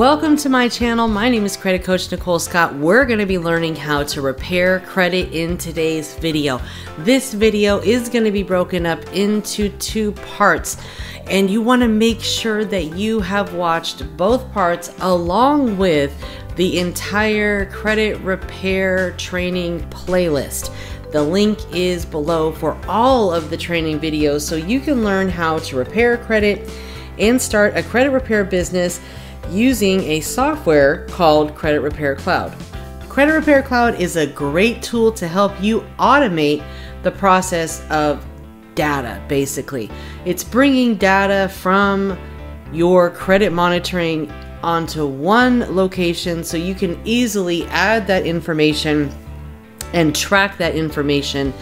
Welcome to my channel. My name is Credit Coach Nicole Scott. We're going to be learning how to repair credit in today's video. This video is going to be broken up into two parts and you want to make sure that you have watched both parts along with the entire credit repair training playlist. The link is below for all of the training videos so you can learn how to repair credit and start a credit repair business using a software called Credit Repair Cloud. Credit Repair Cloud is a great tool to help you automate the process of data, basically. It's bringing data from your credit monitoring onto one location so you can easily add that information and track that information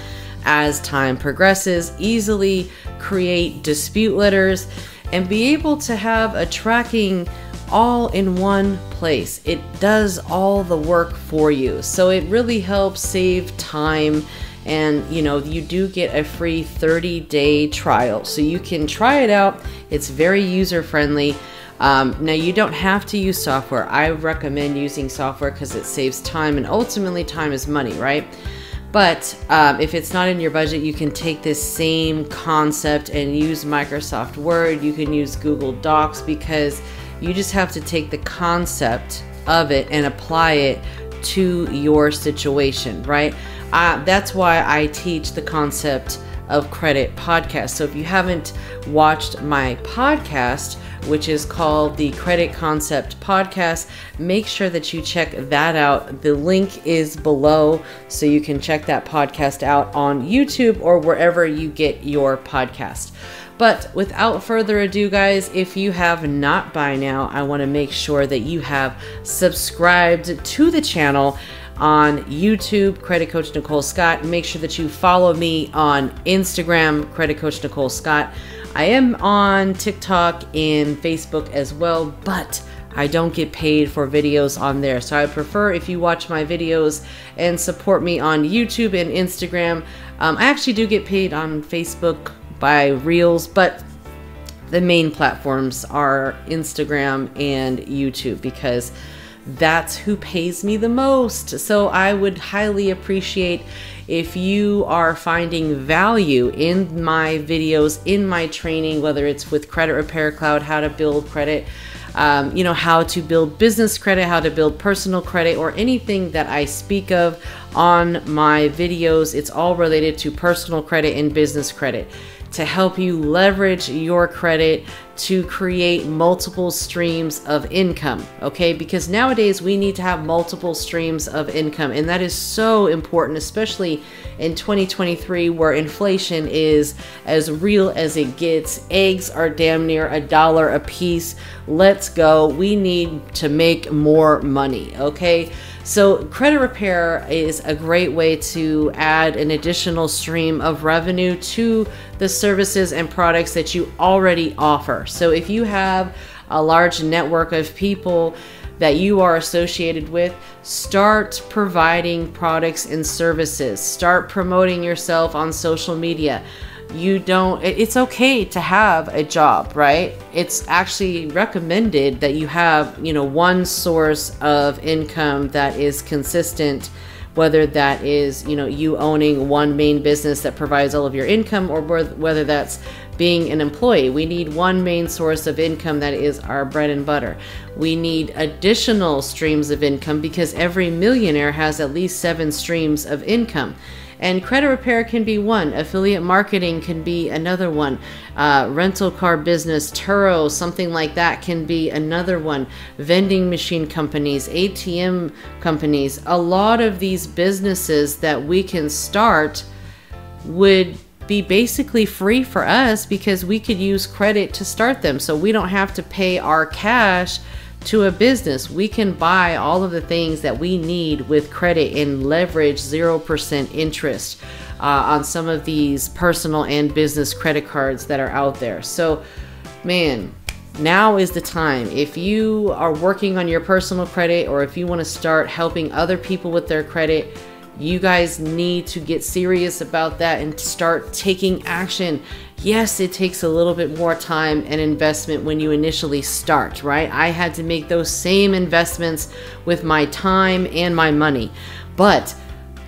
as time progresses, easily create dispute letters, and be able to have a tracking all in one place. It does all the work for you. So it really helps save time and you know you do get a free 30 day trial. So you can try it out. It's very user friendly um, now you don't have to use software. I recommend using software because it saves time and ultimately time is money right? But um, if it's not in your budget you can take this same concept and use microsoft word. You can use google docs because you just have to take the concept of it and apply it to your situation, right? Uh, that's why I teach the concept of credit podcast. So if you haven't watched my podcast, which is called the Credit Concept Podcast, make sure that you check that out. The link is below so you can check that podcast out on YouTube or wherever you get your podcast. But without further ado, guys, if you have not by now, I want to make sure that you have subscribed to the channel on YouTube, Credit Coach Nicole Scott. Make sure that you follow me on Instagram, Credit Coach Nicole Scott. I am on TikTok and Facebook as well, but I don't get paid for videos on there. So I prefer if you watch my videos and support me on YouTube and Instagram. Um, I actually do get paid on Facebook by Reels, but the main platforms are Instagram and YouTube because that's who pays me the most. So I would highly appreciate if you are finding value in my videos, in my training, whether it's with Credit Repair Cloud, how to build credit, um, you know, how to build business credit, how to build personal credit, or anything that I speak of on my videos. It's all related to personal credit and business credit to help you leverage your credit to create multiple streams of income. Okay, because nowadays we need to have multiple streams of income, and that is so important, especially in 2023 where inflation is as real as it gets. Eggs are damn near a dollar a piece. Let's go. We need to make more money. Okay. So, credit repair is a great way to add an additional stream of revenue to the services and products that you already offer. So, if you have a large network of people that you are associated with, start providing products and services. Start promoting yourself on social media you don't it's okay to have a job right? It's actually recommended that you have you know one source of income that is consistent whether that is you know you owning one main business that provides all of your income or whether that's being an employee. We need one main source of income that is our bread and butter. We need additional streams of income because every millionaire has at least seven streams of income and credit repair can be one, affiliate marketing can be another one, uh, rental car business, Turo, something like that can be another one, vending machine companies, ATM companies. A lot of these businesses that we can start would be basically free for us because we could use credit to start them. So we don't have to pay our cash to a business, we can buy all of the things that we need with credit and leverage 0% interest uh, on some of these personal and business credit cards that are out there. So, man, now is the time. If you are working on your personal credit or if you want to start helping other people with their credit, you guys need to get serious about that and start taking action. Yes, it takes a little bit more time and investment when you initially start, right? I had to make those same investments with my time and my money. But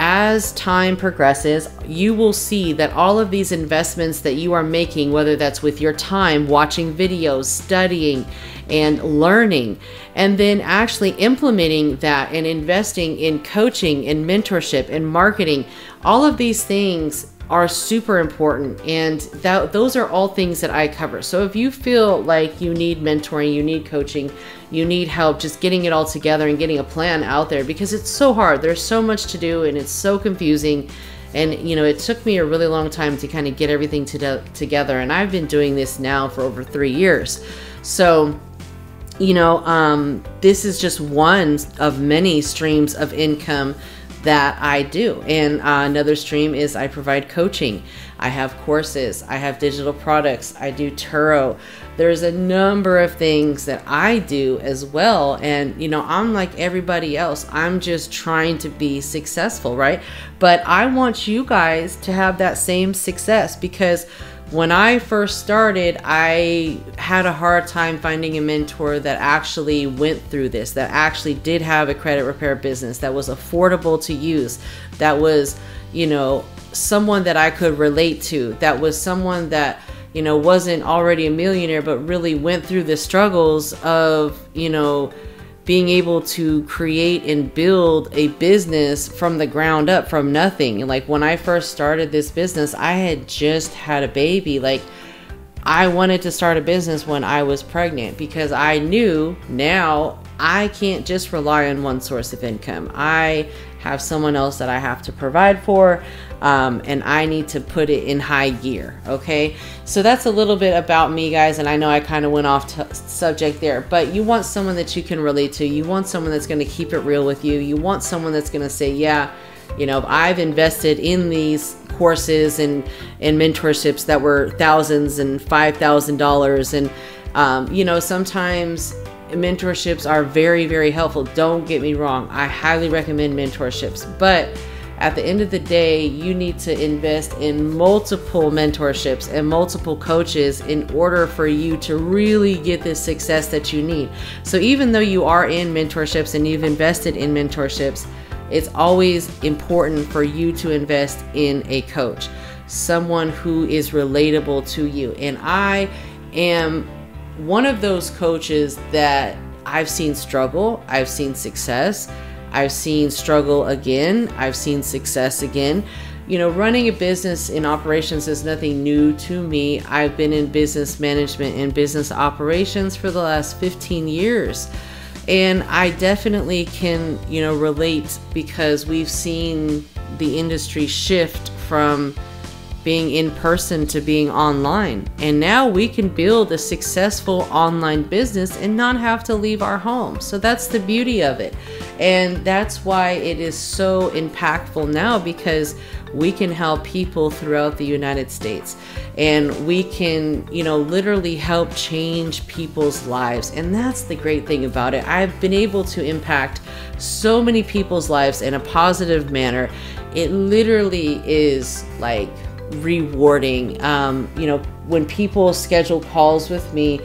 as time progresses, you will see that all of these investments that you are making, whether that's with your time, watching videos, studying, and learning, and then actually implementing that and investing in coaching and mentorship and marketing, all of these things are super important and that those are all things that I cover. So if you feel like you need mentoring, you need coaching, you need help just getting it all together and getting a plan out there because it's so hard. There's so much to do and it's so confusing. And you know, it took me a really long time to kind of get everything to together and I've been doing this now for over 3 years. So you know, um, this is just one of many streams of income that I do. And uh, another stream is I provide coaching. I have courses, I have digital products, I do Turo. There's a number of things that I do as well. And, you know, I'm like everybody else, I'm just trying to be successful, right? But I want you guys to have that same success because when I first started, I had a hard time finding a mentor that actually went through this, that actually did have a credit repair business, that was affordable to use, that was, you know, someone that I could relate to, that was someone that, you know, wasn't already a millionaire, but really went through the struggles of, you know, being able to create and build a business from the ground up from nothing. Like when I first started this business, I had just had a baby. Like I wanted to start a business when I was pregnant because I knew now I can't just rely on one source of income. I have someone else that I have to provide for, um, and I need to put it in high gear. Okay, so that's a little bit about me, guys, and I know I kind of went off subject there, but you want someone that you can relate to. You want someone that's going to keep it real with you. You want someone that's going to say, yeah. You know, I've invested in these courses and and mentorships that were thousands and five thousand dollars, and um, you know, sometimes mentorships are very, very helpful. Don't get me wrong. I highly recommend mentorships. But at the end of the day, you need to invest in multiple mentorships and multiple coaches in order for you to really get the success that you need. So even though you are in mentorships and you've invested in mentorships, it's always important for you to invest in a coach, someone who is relatable to you. And I am one of those coaches that I've seen struggle, I've seen success, I've seen struggle again, I've seen success again. You know, running a business in operations is nothing new to me. I've been in business management and business operations for the last 15 years. And I definitely can, you know, relate because we've seen the industry shift from being in person to being online. And now we can build a successful online business and not have to leave our home. So that's the beauty of it. And that's why it is so impactful now because we can help people throughout the United States and we can, you know, literally help change people's lives. And that's the great thing about it. I've been able to impact so many people's lives in a positive manner. It literally is like rewarding. Um, you know, when people schedule calls with me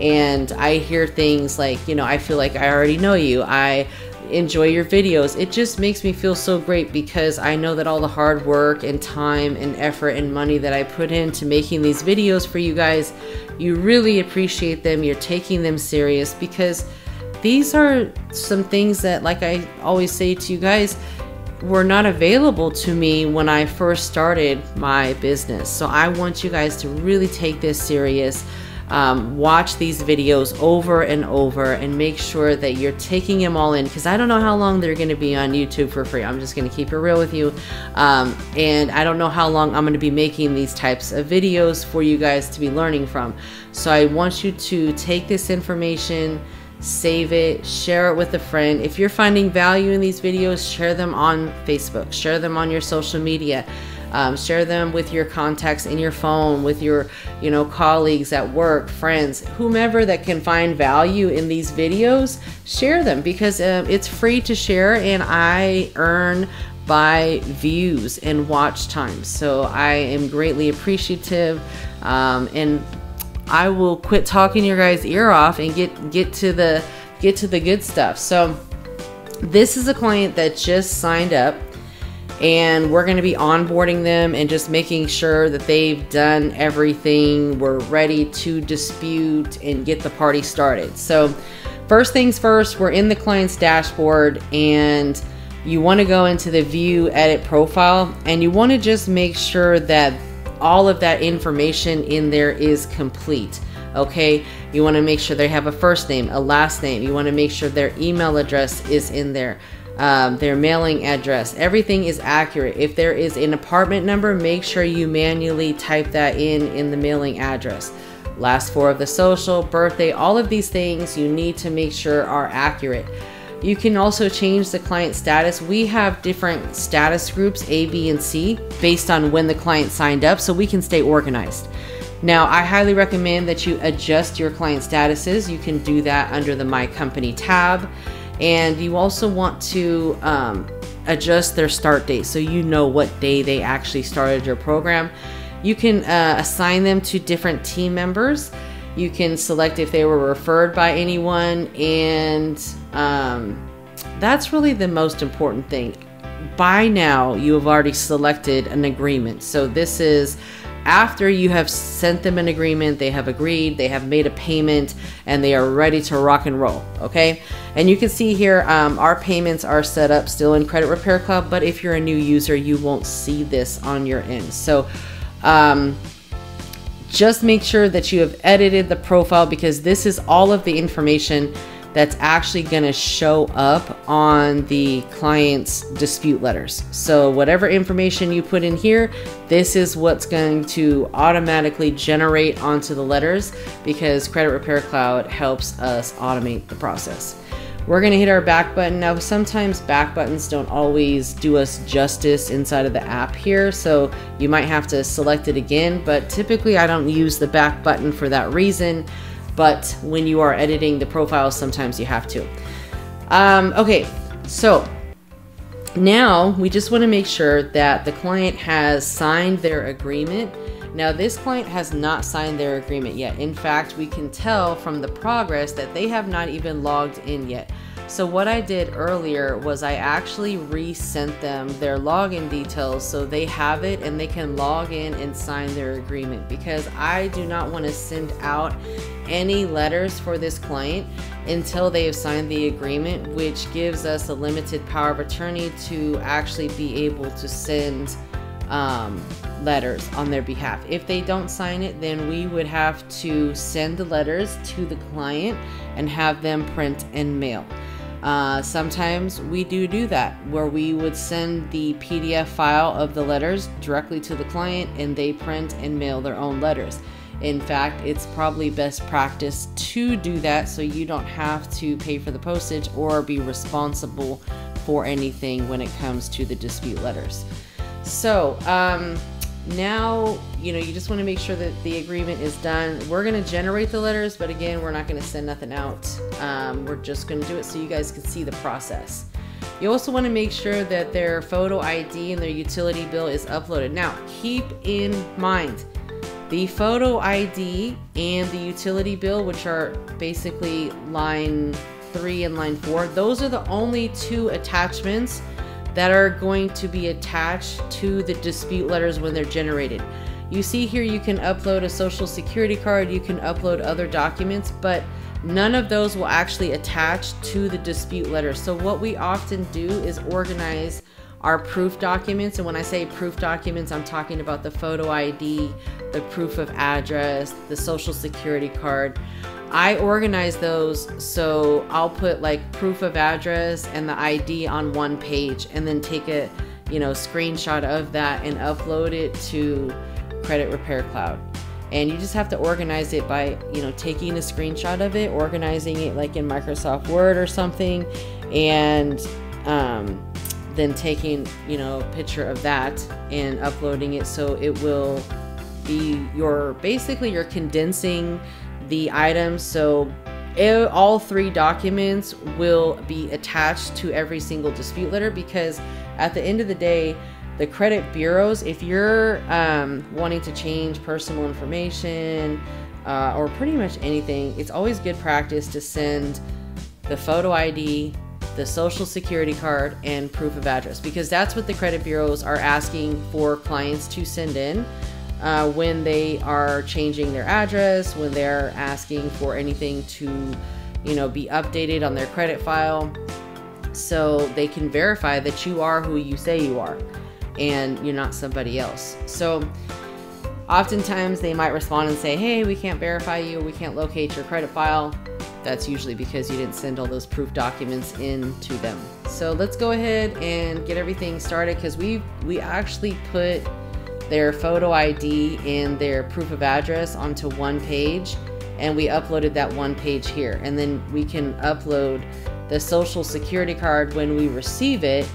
and I hear things like, you know, I feel like I already know you. I enjoy your videos. It just makes me feel so great because I know that all the hard work and time and effort and money that I put into making these videos for you guys, you really appreciate them. You're taking them serious because these are some things that, like I always say to you guys, were not available to me when I first started my business. So I want you guys to really take this serious. Um, watch these videos over and over and make sure that you're taking them all in because I don't know how long they're going to be on YouTube for free. I'm just going to keep it real with you. Um, and I don't know how long I'm going to be making these types of videos for you guys to be learning from. So I want you to take this information save it, share it with a friend. If you're finding value in these videos, share them on Facebook, share them on your social media. Um, share them with your contacts in your phone, with your, you know, colleagues at work, friends, whomever that can find value in these videos. Share them because uh, it's free to share, and I earn by views and watch times. So I am greatly appreciative um, and I will quit talking your guys' ear off and get get to the get to the good stuff. So this is a client that just signed up and we're going to be onboarding them and just making sure that they've done everything. We're ready to dispute and get the party started. So, first things first, we're in the client's dashboard and you want to go into the view edit profile and you want to just make sure that all of that information in there is complete. Okay, you want to make sure they have a first name, a last name. You want to make sure their email address is in there um, their mailing address. Everything is accurate. If there is an apartment number, make sure you manually type that in in the mailing address. Last four of the social, birthday, all of these things you need to make sure are accurate. You can also change the client status. We have different status groups, A, B, and C, based on when the client signed up, so we can stay organized. Now, I highly recommend that you adjust your client statuses. You can do that under the My Company tab and you also want to um, adjust their start date so you know what day they actually started your program. You can uh, assign them to different team members. You can select if they were referred by anyone, and um, that's really the most important thing. By now, you have already selected an agreement. So, this is after you have sent them an agreement, they have agreed, they have made a payment, and they are ready to rock and roll. Okay. And you can see here, um, our payments are set up still in Credit Repair Cloud, but if you're a new user, you won't see this on your end. So, um, just make sure that you have edited the profile because this is all of the information that's actually going to show up on the client's dispute letters. So, whatever information you put in here, this is what's going to automatically generate onto the letters because Credit Repair Cloud helps us automate the process. We're going to hit our back button. Now, sometimes back buttons don't always do us justice inside of the app here, so you might have to select it again, but typically I don't use the back button for that reason but when you are editing the profile, sometimes you have to. Um, okay, so now we just want to make sure that the client has signed their agreement. Now, this client has not signed their agreement yet. In fact, we can tell from the progress that they have not even logged in yet. So what I did earlier was I actually resent them their login details so they have it and they can log in and sign their agreement because I do not want to send out any letters for this client until they have signed the agreement, which gives us a limited power of attorney to actually be able to send um, letters on their behalf. If they don't sign it, then we would have to send the letters to the client and have them print and mail. Uh, sometimes we do do that where we would send the PDF file of the letters directly to the client and they print and mail their own letters. In fact, it's probably best practice to do that so you don't have to pay for the postage or be responsible for anything when it comes to the dispute letters. So, um, now you know you just want to make sure that the agreement is done. We're going to generate the letters but again we're not going to send nothing out. Um, we're just going to do it so you guys can see the process. You also want to make sure that their photo id and their utility bill is uploaded. Now keep in mind the photo id and the utility bill which are basically line three and line four those are the only two attachments that are going to be attached to the dispute letters when they're generated. You see here you can upload a social security card, you can upload other documents, but none of those will actually attach to the dispute letter. So what we often do is organize our proof documents. And when I say proof documents, I'm talking about the photo ID, the proof of address, the social security card. I organize those so I'll put like proof of address and the ID on one page and then take a, you know, screenshot of that and upload it to Credit Repair Cloud. And you just have to organize it by, you know, taking a screenshot of it, organizing it like in Microsoft Word or something, and um, then taking, you know, a picture of that and uploading it so it will be your basically you're condensing the items. So all three documents will be attached to every single dispute letter because at the end of the day, the credit bureaus, if you're um, wanting to change personal information uh, or pretty much anything, it's always good practice to send the photo ID, the social security card, and proof of address because that's what the credit bureaus are asking for clients to send in. Uh, when they are changing their address, when they're asking for anything to, you know, be updated on their credit file, so they can verify that you are who you say you are and you're not somebody else. So oftentimes they might respond and say, hey, we can't verify you, we can't locate your credit file. That's usually because you didn't send all those proof documents in to them. So let's go ahead and get everything started because we we actually put their photo ID and their proof of address onto one page and we uploaded that one page here. And then we can upload the social security card when we receive it.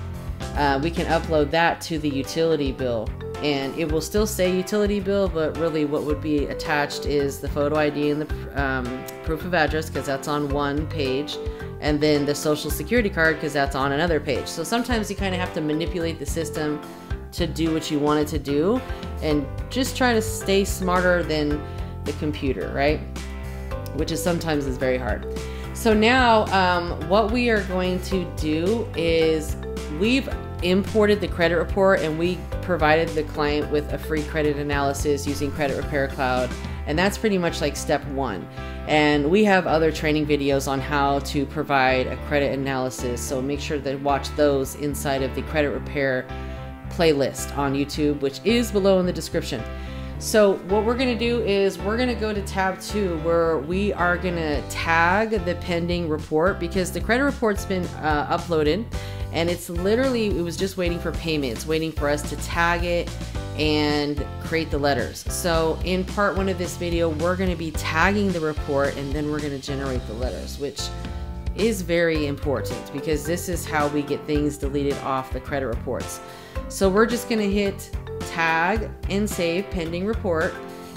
Uh, we can upload that to the utility bill. And it will still say utility bill but really what would be attached is the photo id and the um, proof of address because that's on one page and then the social security card because that's on another page. So sometimes you kind of have to manipulate the system to do what you wanted to do and just try to stay smarter than the computer right which is sometimes is very hard so now um, what we are going to do is we've imported the credit report and we provided the client with a free credit analysis using Credit Repair Cloud. And that's pretty much like step one. And we have other training videos on how to provide a credit analysis. So make sure to watch those inside of the credit repair playlist on YouTube, which is below in the description. So what we're going to do is we're going to go to tab two where we are going to tag the pending report because the credit report's been uh, uploaded and it's literally it was just waiting for payments, waiting for us to tag it and create the letters so in part one of this video we're going to be tagging the report and then we're going to generate the letters which is very important because this is how we get things deleted off the credit reports so we're just going to hit tag and save pending report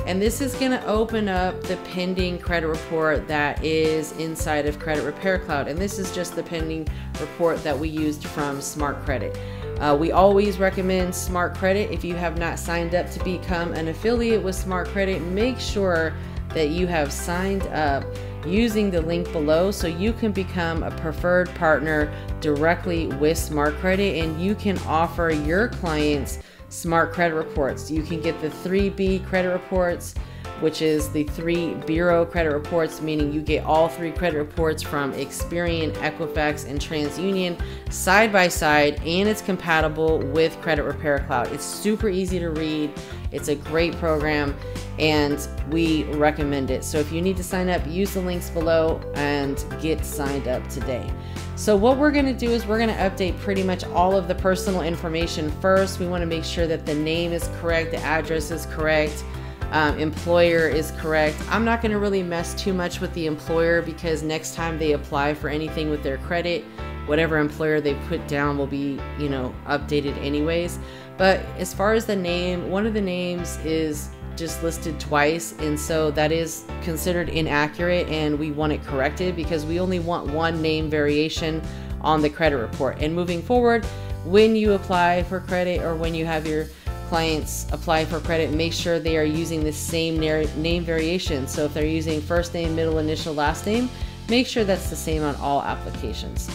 and this is going to open up the pending credit report that is inside of Credit Repair Cloud. And this is just the pending report that we used from Smart Credit. Uh, we always recommend Smart Credit. If you have not signed up to become an affiliate with Smart Credit, make sure that you have signed up using the link below so you can become a preferred partner directly with Smart Credit and you can offer your clients smart credit reports. You can get the 3B credit reports, which is the three bureau credit reports, meaning you get all three credit reports from Experian, Equifax, and TransUnion side by side, and it's compatible with Credit Repair Cloud. It's super easy to read, it's a great program, and we recommend it. So if you need to sign up, use the links below and get signed up today. So what we're going to do is we're going to update pretty much all of the personal information first. We want to make sure that the name is correct, the address is correct, um, employer is correct. I'm not going to really mess too much with the employer because next time they apply for anything with their credit, whatever employer they put down will be, you know, updated anyways. But as far as the name, one of the names is just listed twice and so that is considered inaccurate and we want it corrected because we only want one name variation on the credit report and moving forward when you apply for credit or when you have your clients apply for credit make sure they are using the same name variation so if they're using first name middle initial last name make sure that's the same on all applications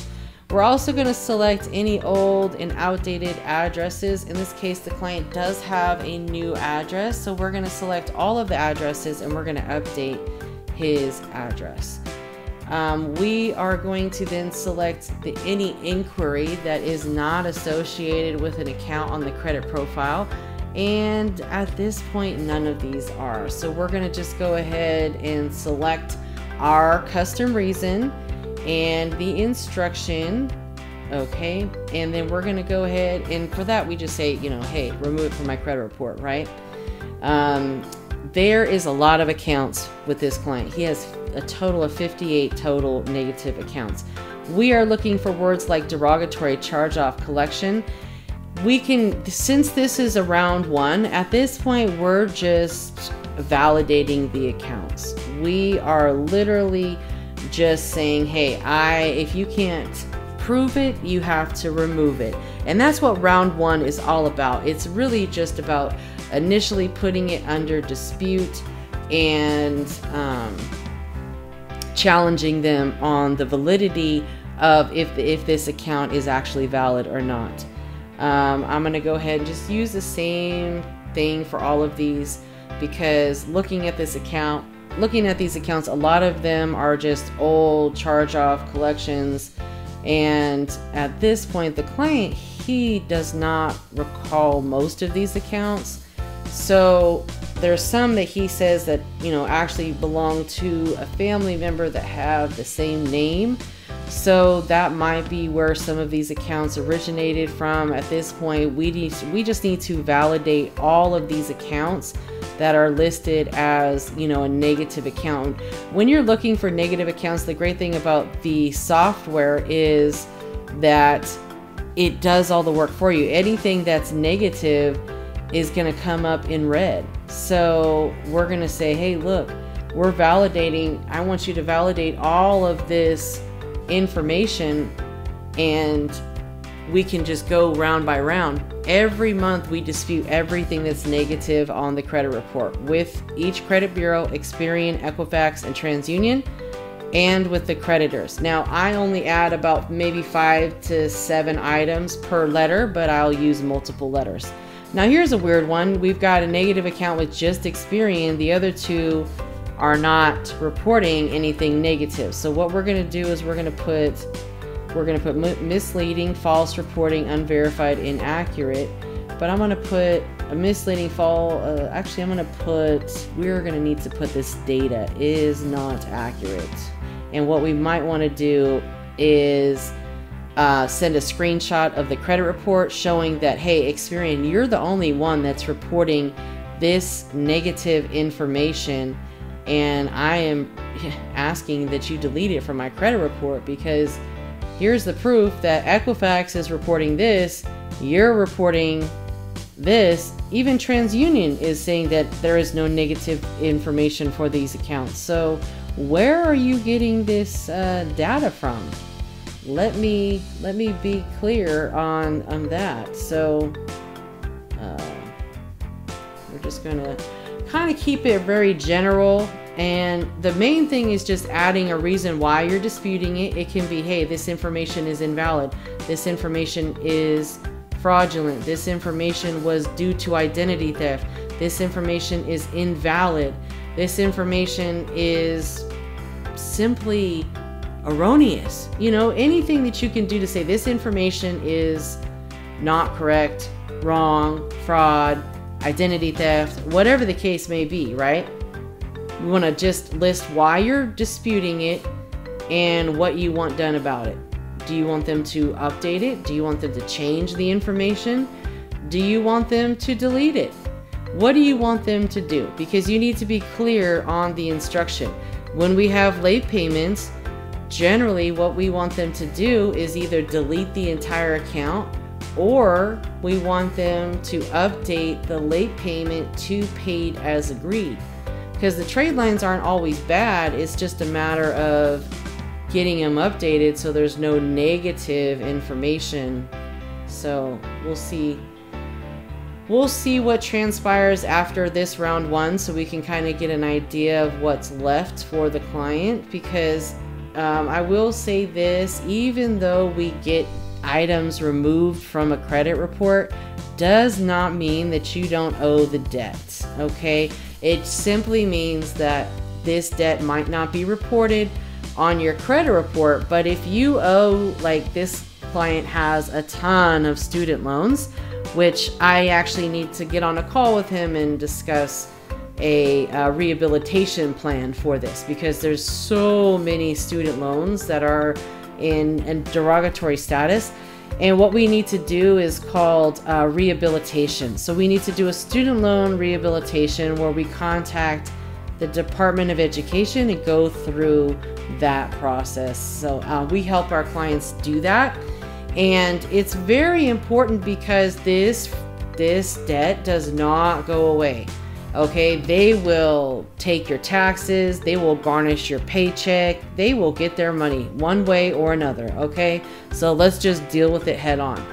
we're also going to select any old and outdated addresses. In this case, the client does have a new address, so we're going to select all of the addresses and we're going to update his address. Um, we are going to then select the, any inquiry that is not associated with an account on the credit profile. And at this point, none of these are. So we're going to just go ahead and select our custom reason and the instruction. Okay and then we're going to go ahead and for that we just say you know hey remove it from my credit report right? Um, there is a lot of accounts with this client. He has a total of 58 total negative accounts. We are looking for words like derogatory charge off collection we can since this is a round one at this point we're just validating the accounts we are literally just saying, hey, I if you can't prove it, you have to remove it. And that's what round one is all about. It's really just about initially putting it under dispute and um, challenging them on the validity of if, if this account is actually valid or not. Um, I'm going to go ahead and just use the same thing for all of these because looking at this account, looking at these accounts, a lot of them are just old charge off collections. And at this point, the client, he does not recall most of these accounts. So there's some that he says that, you know, actually belong to a family member that have the same name. So that might be where some of these accounts originated from. At this point, we need we just need to validate all of these accounts that are listed as, you know, a negative account. When you're looking for negative accounts, the great thing about the software is that it does all the work for you. Anything that's negative is going to come up in red. So we're going to say, hey, look, we're validating. I want you to validate all of this information and we can just go round by round. Every month, we dispute everything that's negative on the credit report with each credit bureau, Experian, Equifax, and TransUnion, and with the creditors. Now, I only add about maybe five to seven items per letter, but I'll use multiple letters. Now, here's a weird one. We've got a negative account with just Experian. The other two are not reporting anything negative. So what we're going to do is we're going to put we're going to put misleading, false reporting, unverified, inaccurate. But I'm going to put a misleading fall. Uh, actually, I'm going to put we're going to need to put this data is not accurate. And what we might want to do is uh, send a screenshot of the credit report showing that, hey, Experian, you're the only one that's reporting this negative information. And I am asking that you delete it from my credit report because here's the proof that Equifax is reporting this, you're reporting this. Even TransUnion is saying that there is no negative information for these accounts. So, where are you getting this uh, data from? let me let me be clear on on that. So uh, we're just gonna kind of keep it very general. And the main thing is just adding a reason why you're disputing it. It can be, hey, this information is invalid. This information is fraudulent. This information was due to identity theft. This information is invalid. This information is simply erroneous. You know, anything that you can do to say this information is not correct, wrong, fraud, identity theft, whatever the case may be, right? You want to just list why you're disputing it and what you want done about it. Do you want them to update it? Do you want them to change the information? Do you want them to delete it? What do you want them to do? Because you need to be clear on the instruction. When we have late payments, generally what we want them to do is either delete the entire account or we want them to update the late payment to paid as agreed. Because the trade lines aren't always bad, it's just a matter of getting them updated so there's no negative information. So we'll see. We'll see what transpires after this round one so we can kind of get an idea of what's left for the client because um, I will say this even though we get items removed from a credit report, does not mean that you don't owe the debt. Okay, it simply means that this debt might not be reported on your credit report, but if you owe, like this client has a ton of student loans, which I actually need to get on a call with him and discuss a, rehabilitation plan for this because there's so many student loans that are in, in derogatory status. And what we need to do is called uh, rehabilitation. So we need to do a student loan rehabilitation where we contact the department of education and go through that process. So uh, we help our clients do that. And it's very important because this this debt does not go away Okay, they will take your taxes, they will garnish your paycheck, they will get their money one way or another. Okay, so let's just deal with it head on.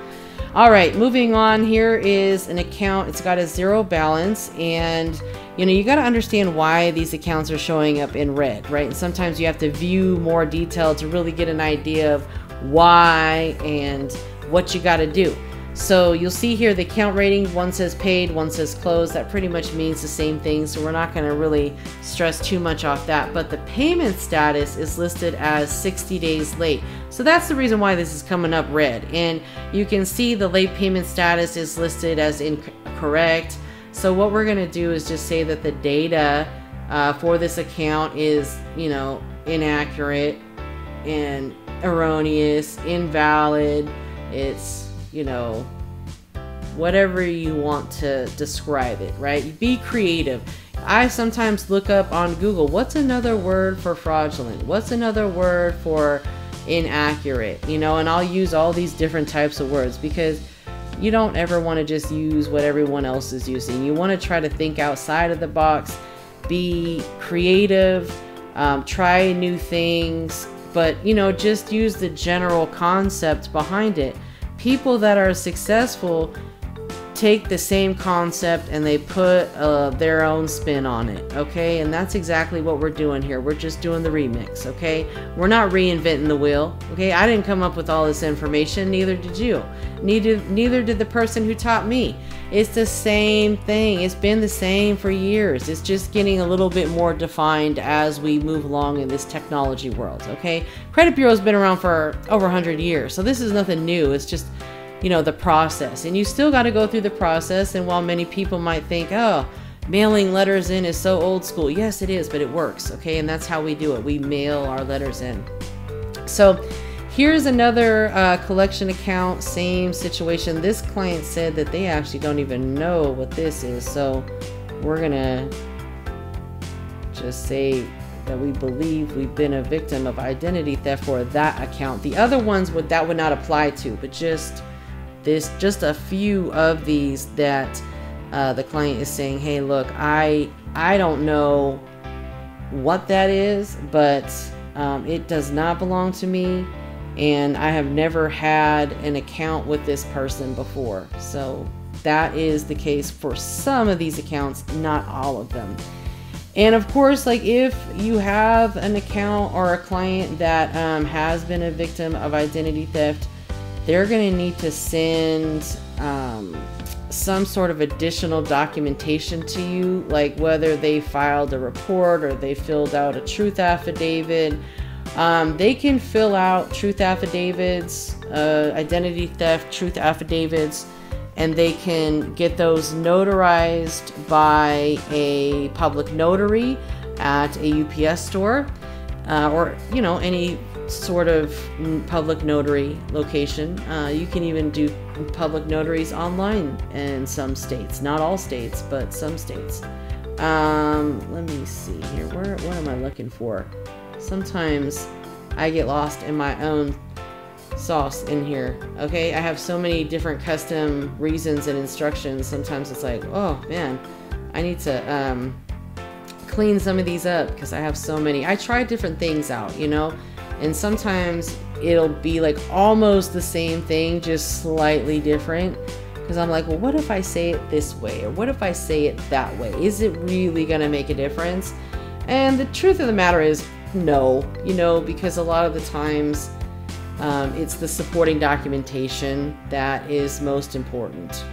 All right, moving on. Here is an account. It's got a zero balance, and you know you got to understand why these accounts are showing up in red, right? And sometimes you have to view more detail to really get an idea of why and what you got to do. So you'll see here the account rating, one says paid, one says closed. That pretty much means the same thing, so we're not going to really stress too much off that. But the payment status is listed as 60 days late. So that's the reason why this is coming up red. And you can see the late payment status is listed as incorrect. So what we're going to do is just say that the data uh, for this account is, you know, inaccurate and erroneous, invalid. It's you know, whatever you want to describe it, right? Be creative. I sometimes look up on Google, what's another word for fraudulent? What's another word for inaccurate? You know, and I'll use all these different types of words because you don't ever want to just use what everyone else is using. You want to try to think outside of the box, be creative, um, try new things, but you know, just use the general concept behind it people that are successful take the same concept and they put uh, their own spin on it, okay? And that's exactly what we're doing here. We're just doing the remix, okay? We're not reinventing the wheel, okay? I didn't come up with all this information, neither did you. Neither, neither did the person who taught me. It's the same thing. It's been the same for years. It's just getting a little bit more defined as we move along in this technology world, okay? Credit Bureau's been around for over 100 years, so this is nothing new. It's just you know, the process. And you still got to go through the process. And while many people might think, oh, mailing letters in is so old school, yes, it is, but it works. Okay. And that's how we do it. We mail our letters in. So here's another uh, collection account, same situation. This client said that they actually don't even know what this is. So we're to just say that we believe we've been a victim of identity theft for that account. The other ones would that would not apply to, but just this, just a few of these that uh, the client is saying, "Hey, look, I I don't know what that is, but um, it does not belong to me, and I have never had an account with this person before." So that is the case for some of these accounts, not all of them. And of course, like if you have an account or a client that um, has been a victim of identity theft, they're going to need to send um, some sort of additional documentation to you, like whether they filed a report or they filled out a truth affidavit. Um, they can fill out truth affidavits, uh, identity theft truth affidavits, and they can get those notarized by a public notary at a UPS store uh, or, you know, any sort of public notary location. Uh, you can even do public notaries online in some states. Not all states, but some states. Um, let me see here. Where what am I looking for? Sometimes I get lost in my own sauce in here. Okay, I have so many different custom reasons and instructions. Sometimes it's like, oh man, I need to um, clean some of these up because I have so many. I try different things out, you know and sometimes it'll be like almost the same thing just slightly different because I'm like well what if I say it this way or what if I say it that way is it really gonna make a difference and the truth of the matter is no you know because a lot of the times um, it's the supporting documentation that is most important.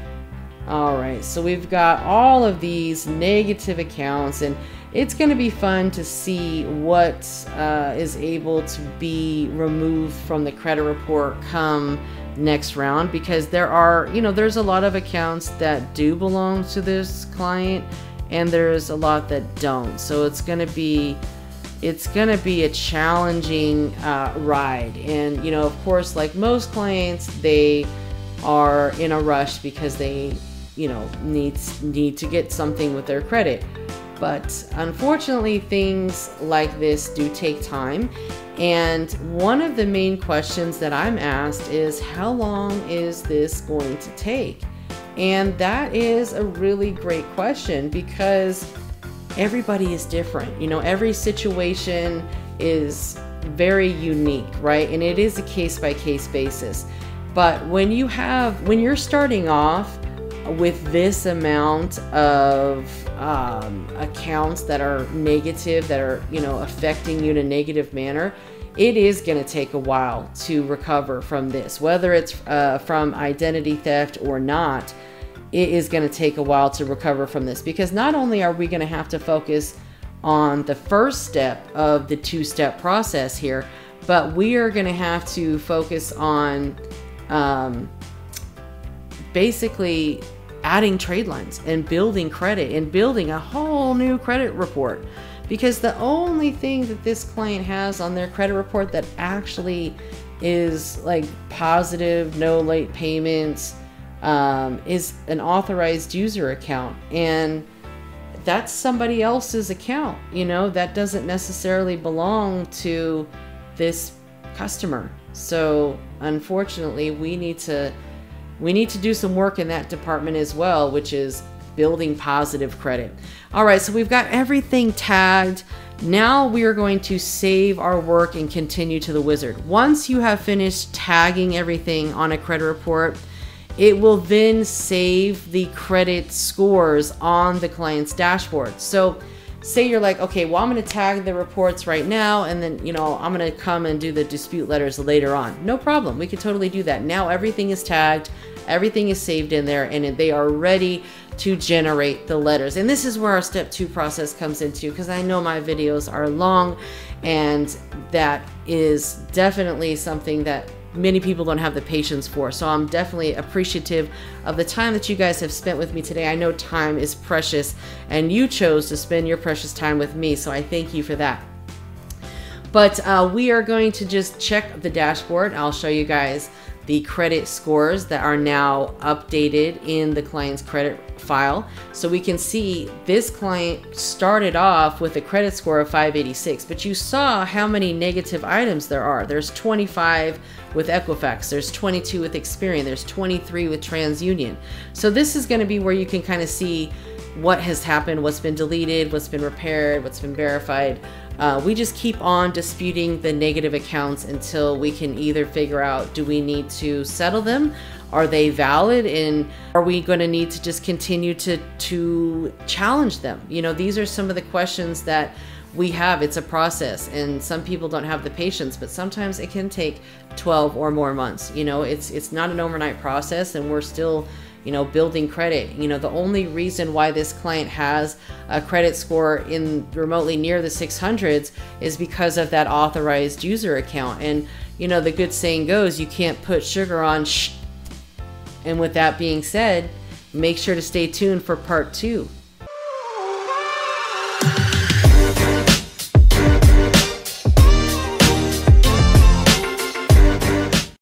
All right so we've got all of these negative accounts and it's going to be fun to see what uh, is able to be removed from the credit report come next round because there are you know there's a lot of accounts that do belong to this client and there's a lot that don't. So it's going to be it's going to be a challenging uh, ride and you know of course like most clients they are in a rush because they you know need need to get something with their credit but unfortunately, things like this do take time. And one of the main questions that I'm asked is how long is this going to take? And that is a really great question because everybody is different. You know, every situation is very unique, right? And it is a case by case basis. But when you have, when you're starting off with this amount of um, accounts that are negative, that are, you know, affecting you in a negative manner, it is going to take a while to recover from this. Whether it's uh, from identity theft or not, it is going to take a while to recover from this because not only are we going to have to focus on the first step of the two step process here, but we are going to have to focus on um, basically adding trade lines and building credit and building a whole new credit report. Because the only thing that this client has on their credit report that actually is like positive, no late payments, um, is an authorized user account. And that's somebody else's account, you know, that doesn't necessarily belong to this customer. So unfortunately, we need to we need to do some work in that department as well, which is building positive credit. All right, so we've got everything tagged. Now we are going to save our work and continue to the wizard. Once you have finished tagging everything on a credit report, it will then save the credit scores on the client's dashboard. So say you're like, okay, well, I'm going to tag the reports right now, and then, you know, I'm going to come and do the dispute letters later on. No problem. We can totally do that. Now everything is tagged, everything is saved in there, and they are ready to generate the letters. And this is where our step two process comes into because I know my videos are long, and that is definitely something that many people don't have the patience for. So I'm definitely appreciative of the time that you guys have spent with me today. I know time is precious and you chose to spend your precious time with me. So I thank you for that. But uh, we are going to just check the dashboard. I'll show you guys the credit scores that are now updated in the client's credit file. So we can see this client started off with a credit score of 586, but you saw how many negative items there are. There's 25 with Equifax, there's 22 with Experian, there's 23 with TransUnion. So this is going to be where you can kind of see what has happened, what's been deleted, what's been repaired, what's been verified. Uh, we just keep on disputing the negative accounts until we can either figure out do we need to settle them? Are they valid? And are we going to need to just continue to to challenge them? You know these are some of the questions that we have. It's a process and some people don't have the patience but sometimes it can take 12 or more months. You know it's it's not an overnight process and we're still you know, building credit. You know, the only reason why this client has a credit score in remotely near the 600s is because of that authorized user account. And, you know, the good saying goes, you can't put sugar on shh. And with that being said, make sure to stay tuned for part two.